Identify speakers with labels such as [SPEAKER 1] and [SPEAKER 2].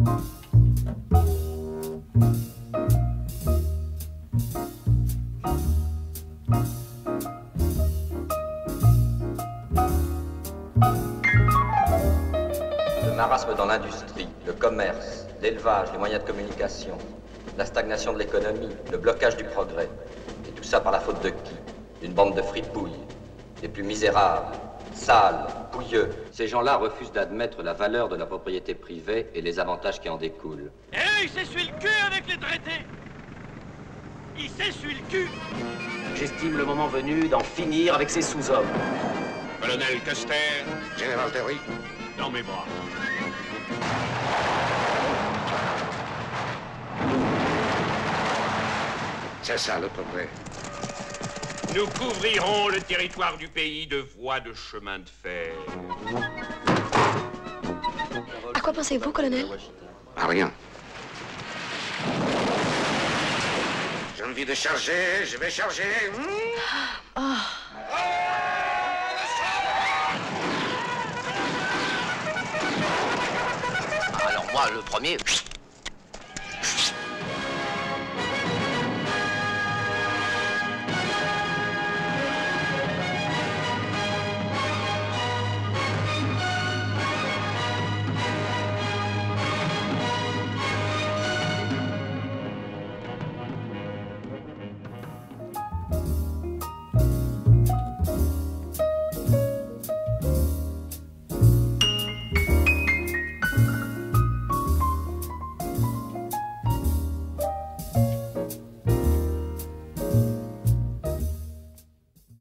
[SPEAKER 1] Le marasme dans l'industrie, le commerce, l'élevage, les moyens de communication, la stagnation de l'économie, le blocage du progrès. Et tout ça par la faute de qui? D'une bande de fripouilles, des plus misérables, sales, pouilleux. Ces gens-là refusent d'admettre la valeur de la propriété privée et les avantages qui en découlent.
[SPEAKER 2] Et eux, il s'essuie le cul avec les traités Il s'essuie le cul
[SPEAKER 3] J'estime le moment venu d'en finir avec ces sous-hommes.
[SPEAKER 4] Colonel Custer,
[SPEAKER 5] Général Terry,
[SPEAKER 4] dans mes bras.
[SPEAKER 5] c'est ça le progrès.
[SPEAKER 4] Nous couvrirons le territoire du pays de voies de chemin de fer.
[SPEAKER 6] À quoi pensez-vous, colonel
[SPEAKER 5] À rien. J'ai envie de charger, je vais charger. Hmm
[SPEAKER 3] Alors moi, le premier,